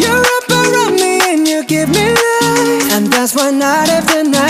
You're up around me and you give me life. And that's why night after night